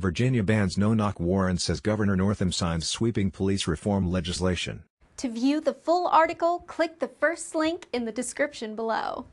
Virginia bans no-knock warrants as Governor Northam signs sweeping police reform legislation. To view the full article, click the first link in the description below.